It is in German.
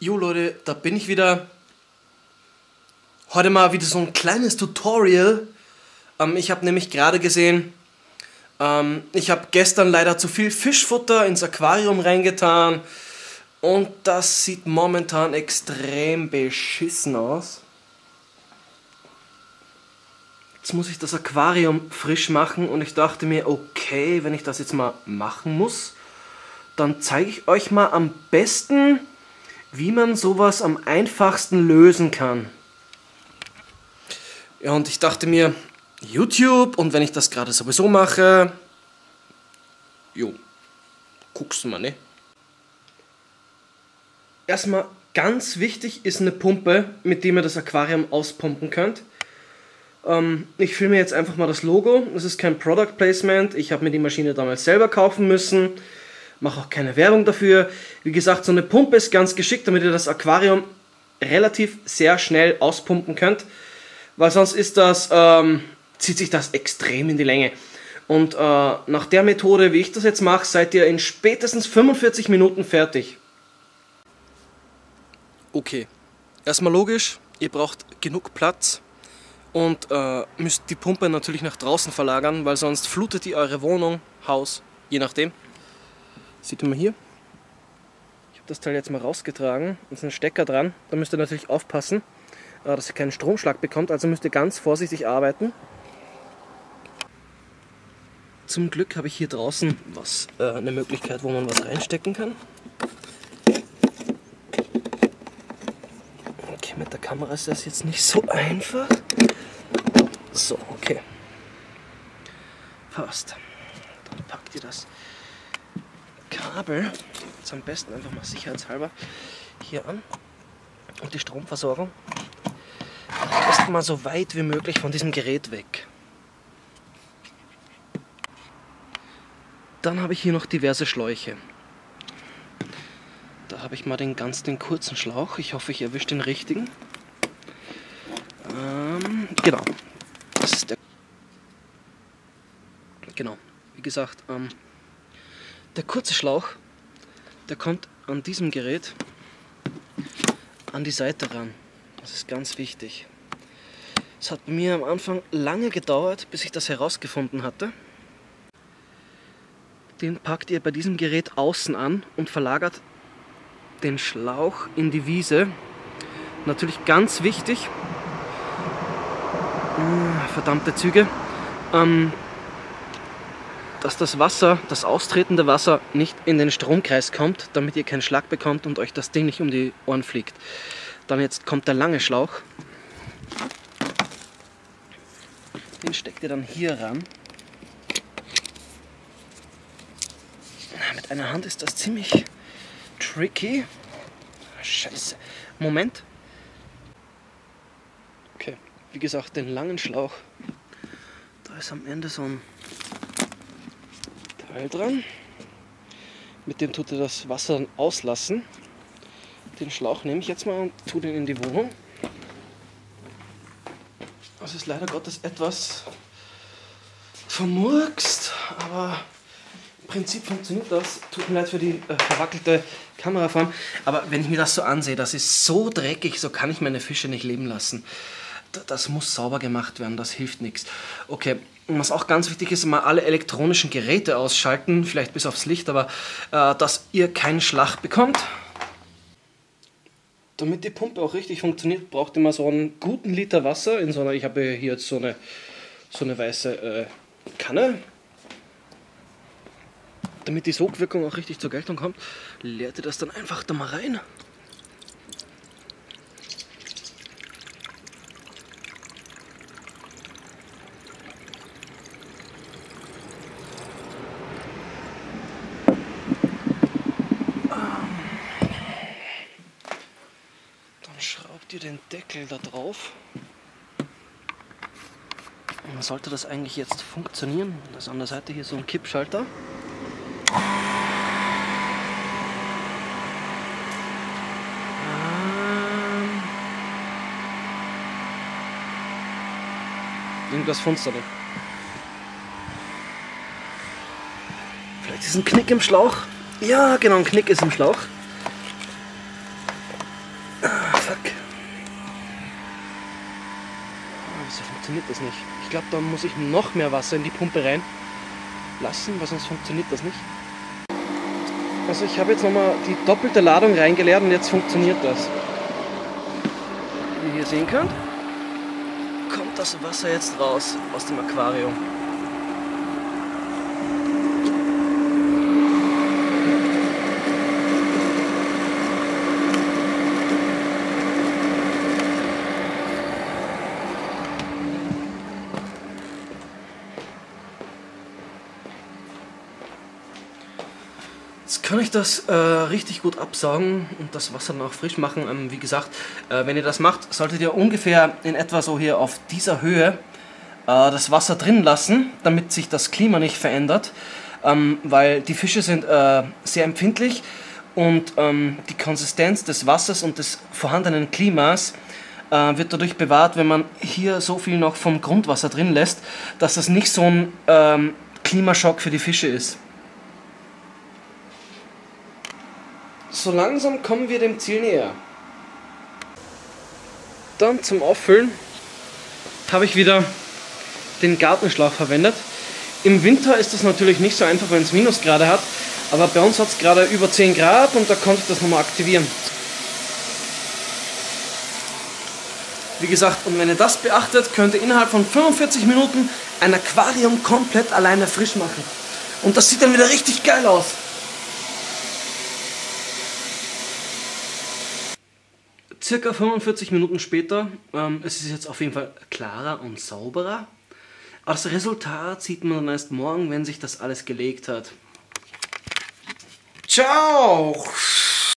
Jo Leute, da bin ich wieder. Heute mal wieder so ein kleines Tutorial. Ähm, ich habe nämlich gerade gesehen, ähm, ich habe gestern leider zu viel Fischfutter ins Aquarium reingetan. Und das sieht momentan extrem beschissen aus. Jetzt muss ich das Aquarium frisch machen und ich dachte mir, okay, wenn ich das jetzt mal machen muss, dann zeige ich euch mal am besten, wie man sowas am einfachsten lösen kann. Ja, und ich dachte mir, YouTube und wenn ich das gerade sowieso mache, jo, guckst du mal, ne? Erstmal ganz wichtig ist eine Pumpe, mit der ihr das Aquarium auspumpen könnt. Ähm, ich filme jetzt einfach mal das Logo. Das ist kein Product Placement. Ich habe mir die Maschine damals selber kaufen müssen. Mache auch keine Werbung dafür. Wie gesagt, so eine Pumpe ist ganz geschickt, damit ihr das Aquarium relativ sehr schnell auspumpen könnt. Weil sonst ist das, ähm, zieht sich das extrem in die Länge. Und äh, nach der Methode, wie ich das jetzt mache, seid ihr in spätestens 45 Minuten fertig. Okay, erstmal logisch, ihr braucht genug Platz und äh, müsst die Pumpe natürlich nach draußen verlagern, weil sonst flutet die eure Wohnung, Haus, je nachdem. Sieht mal hier? Ich habe das Teil jetzt mal rausgetragen, da ist ein Stecker dran, da müsst ihr natürlich aufpassen, äh, dass ihr keinen Stromschlag bekommt, also müsst ihr ganz vorsichtig arbeiten. Zum Glück habe ich hier draußen was, äh, eine Möglichkeit, wo man was reinstecken kann. mit der Kamera ist das jetzt nicht so einfach. So, okay. Passt. Dann packt ihr das Kabel jetzt am besten einfach mal sicherheitshalber hier an und die Stromversorgung erstmal so weit wie möglich von diesem Gerät weg. Dann habe ich hier noch diverse Schläuche. Da habe ich mal den ganz den kurzen Schlauch. Ich hoffe, ich erwische den richtigen. Ähm, genau. Das ist der. Genau. Wie gesagt, ähm, der kurze Schlauch, der kommt an diesem Gerät an die Seite ran. Das ist ganz wichtig. Es hat mir am Anfang lange gedauert, bis ich das herausgefunden hatte. Den packt ihr bei diesem Gerät außen an und verlagert den Schlauch in die Wiese. Natürlich ganz wichtig, ah, verdammte Züge, ähm, dass das Wasser, das austretende Wasser nicht in den Stromkreis kommt, damit ihr keinen Schlag bekommt und euch das Ding nicht um die Ohren fliegt. Dann jetzt kommt der lange Schlauch. Den steckt ihr dann hier ran. Mit einer Hand ist das ziemlich tricky. Scheiße. Moment. Okay, wie gesagt, den langen Schlauch. Da ist am Ende so ein Teil dran. Mit dem tut er das Wasser dann auslassen. Den Schlauch nehme ich jetzt mal und tue den in die Wohnung. Das ist leider Gottes etwas vermurkst, aber Prinzip funktioniert das. Tut mir leid für die äh, verwackelte Kameraform. Aber wenn ich mir das so ansehe, das ist so dreckig, so kann ich meine Fische nicht leben lassen. D das muss sauber gemacht werden, das hilft nichts. Okay, was auch ganz wichtig ist, mal alle elektronischen Geräte ausschalten, vielleicht bis aufs Licht, aber äh, dass ihr keinen Schlag bekommt. Damit die Pumpe auch richtig funktioniert, braucht ihr mal so einen guten Liter Wasser in so einer, ich habe hier jetzt so eine, so eine weiße äh, Kanne damit die Sogwirkung auch richtig zur Geltung kommt, leert ihr das dann einfach da mal rein. Dann schraubt ihr den Deckel da drauf. Und sollte das eigentlich jetzt funktionieren. Da ist an der Seite hier so ein Kippschalter. Irgendwas funzt da Vielleicht ist ein Knick im Schlauch. Ja, genau, ein Knick ist im Schlauch. Funktioniert das nicht. Ich glaube, da muss ich noch mehr Wasser in die Pumpe rein lassen, weil sonst funktioniert das nicht. Also ich habe jetzt nochmal die doppelte Ladung reingeleert und jetzt funktioniert das. Wie ihr hier sehen könnt, kommt das Wasser jetzt raus aus dem Aquarium. Jetzt kann ich das äh, richtig gut absaugen und das Wasser dann auch frisch machen. Ähm, wie gesagt, äh, wenn ihr das macht, solltet ihr ungefähr in etwa so hier auf dieser Höhe äh, das Wasser drin lassen, damit sich das Klima nicht verändert, ähm, weil die Fische sind äh, sehr empfindlich und ähm, die Konsistenz des Wassers und des vorhandenen Klimas äh, wird dadurch bewahrt, wenn man hier so viel noch vom Grundwasser drin lässt, dass das nicht so ein ähm, Klimaschock für die Fische ist. So langsam kommen wir dem Ziel näher. Dann zum Auffüllen habe ich wieder den Gartenschlauch verwendet. Im Winter ist das natürlich nicht so einfach, wenn es Minusgrade hat, aber bei uns hat es gerade über 10 Grad und da konnte ich das nochmal aktivieren. Wie gesagt, und wenn ihr das beachtet, könnt ihr innerhalb von 45 Minuten ein Aquarium komplett alleine frisch machen. Und das sieht dann wieder richtig geil aus. Circa 45 Minuten später, ähm, es ist jetzt auf jeden Fall klarer und sauberer. Das Resultat sieht man dann erst morgen, wenn sich das alles gelegt hat. Ciao!